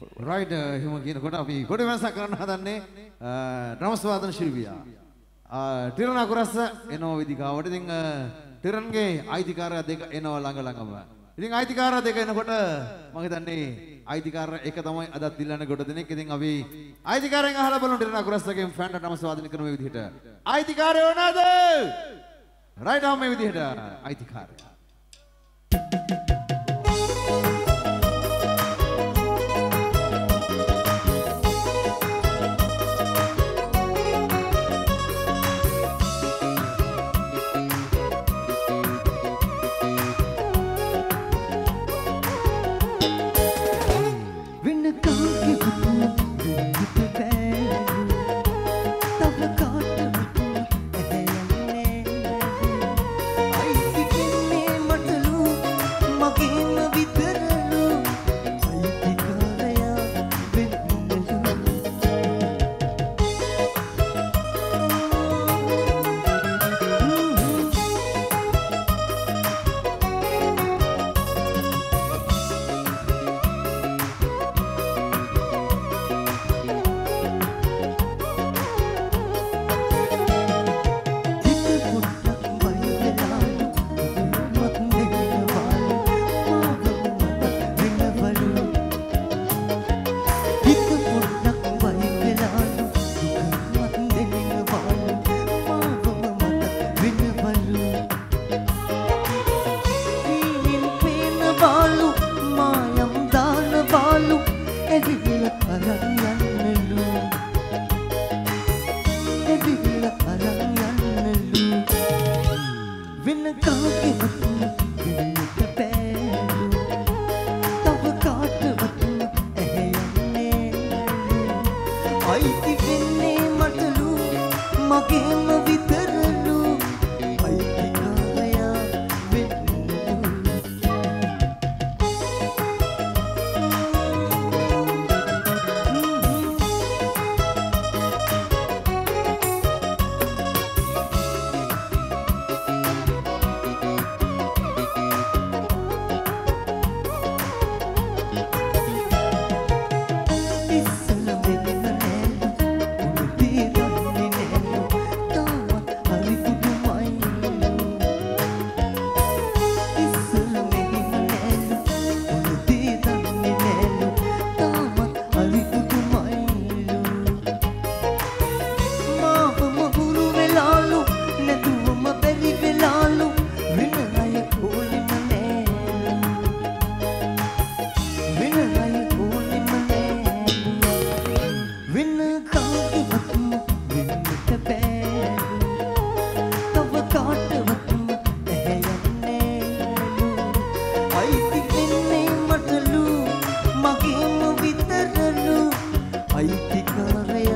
Right uh, එහෙම කියනකොට අපි පොඩි වෙනසක් කරන්න හදන්නේ uh, ඩ්‍රම්ස් වාදන ශිල්පියා. Uh, ටිරන් අකුරස්ස එනවා වේදිකාවට. ඉතින් ටිරන්ගේ අයිතිකාරය දෙක එනවා ළඟ ළඟම. ඉතින් අයිතිකාරය දෙක එනකොට මම හිතන්නේ අයිතිකාරය එක තමයි අදත් ඉල්ලන්නේ ගොඩ දෙනෙක්. ඉතින් අපි අයිතිකාරයෙන් අහලා බලමු ටිරන් අකුරස්සගෙන් ෆෑන්ට ඩ්‍රම්ස් වාදනය කරන මේ විදිහට. අයිතිකාරය වුණාද? රයිට් ආ මේ විදිහට අයිතිකාරය. අයිති වෙන්නේ මටලු මගේම අයිතිකාරයා